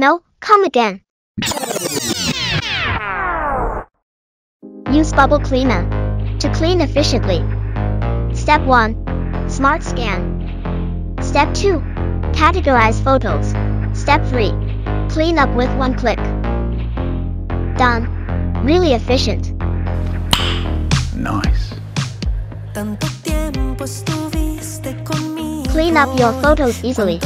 No, Come again. Use Bubble Cleaner to clean efficiently. Step 1. Smart Scan. Step 2. Categorize photos. Step 3. Clean up with one click. Done. Really efficient. Nice. Clean up your photos easily.